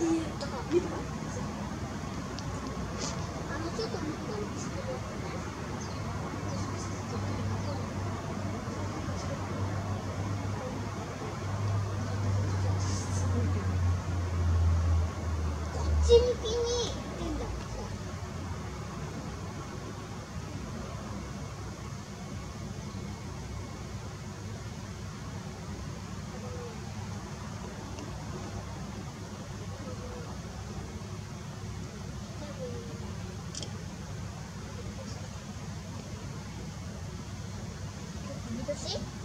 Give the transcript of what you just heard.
ち向きに私？